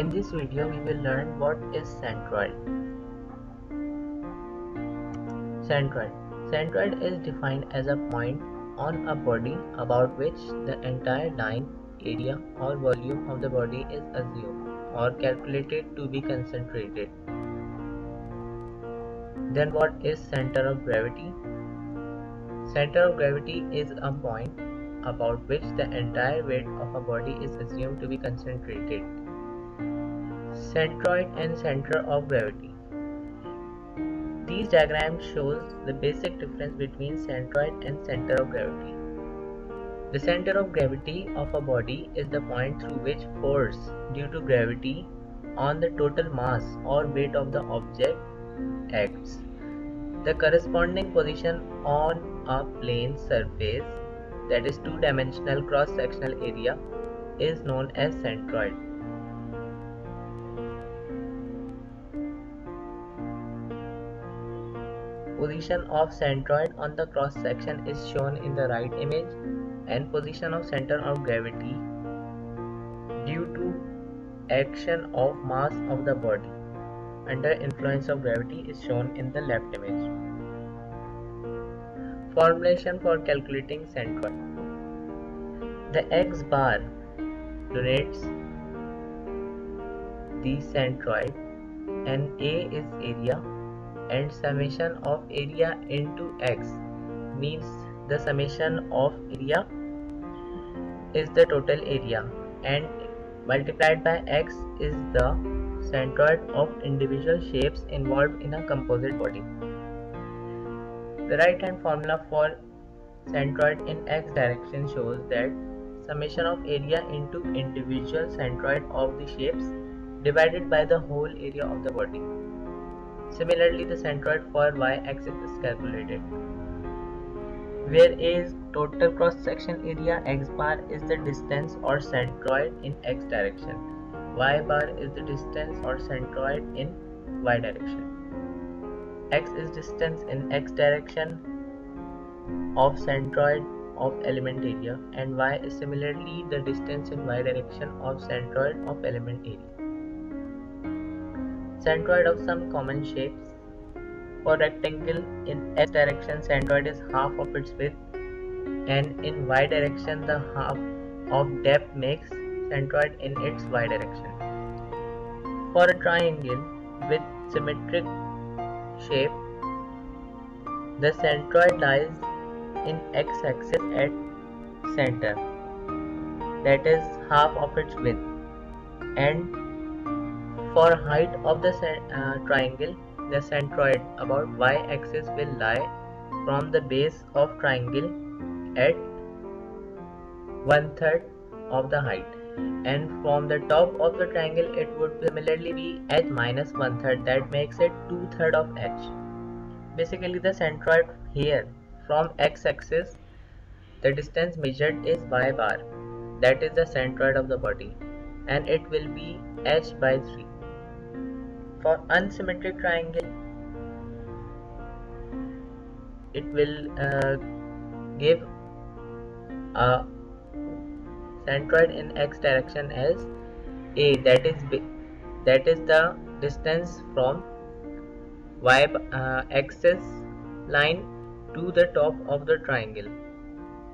In this video we will learn what is centroid. Centroid. Centroid is defined as a point on a body about which the entire line, area or volume of the body is assumed or calculated to be concentrated. Then what is center of gravity? Center of gravity is a point about which the entire weight of a body is assumed to be concentrated. Centroid and center of gravity. These diagrams shows the basic difference between centroid and center of gravity. The center of gravity of a body is the point through which force due to gravity on the total mass or weight of the object acts. The corresponding position on a plane surface that is two-dimensional cross-sectional area is known as centroid. Position of centroid on the cross section is shown in the right image and position of center of gravity due to action of mass of the body under influence of gravity is shown in the left image. Formulation for calculating centroid. The x bar denotes the centroid and A is area and summation of area into x means the summation of area is the total area and multiplied by x is the centroid of individual shapes involved in a composite body. The right hand formula for centroid in x direction shows that summation of area into individual centroid of the shapes divided by the whole area of the body. Similarly, the centroid for y-axis is calculated. Where A is total cross-section area, x bar is the distance or centroid in x direction. y bar is the distance or centroid in y direction. x is distance in x direction of centroid of element area and y is similarly the distance in y direction of centroid of element area centroid of some common shapes. For rectangle in x direction centroid is half of its width and in y direction the half of depth makes centroid in its y direction. For a triangle with symmetric shape the centroid lies in x-axis at center that is half of its width and for height of the uh, triangle, the centroid about y-axis will lie from the base of triangle at one third of the height. And from the top of the triangle it would similarly be h minus one third that makes it two third of h. Basically the centroid here from x-axis the distance measured is y bar. That is the centroid of the body. And it will be h by 3 for unsymmetric triangle it will uh, give a centroid in x direction as a. That is b, that is the distance from y uh, axis line to the top of the triangle.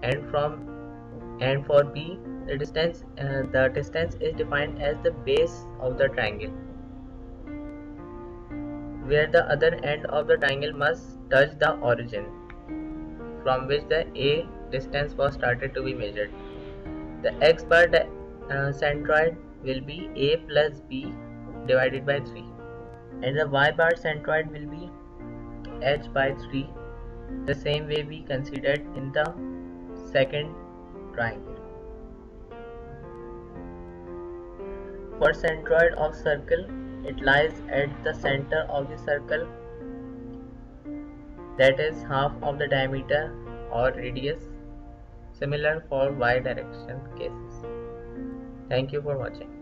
And from and for b the distance uh, the distance is defined as the base of the triangle where the other end of the triangle must touch the origin from which the A distance was started to be measured. The x bar uh, centroid will be A plus B divided by 3 and the y bar centroid will be h by 3 the same way we considered in the second triangle. For centroid of circle it lies at the center of the circle that is half of the diameter or radius similar for y direction cases. Thank you for watching.